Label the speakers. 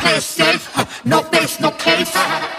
Speaker 1: play it safe. No face, no case.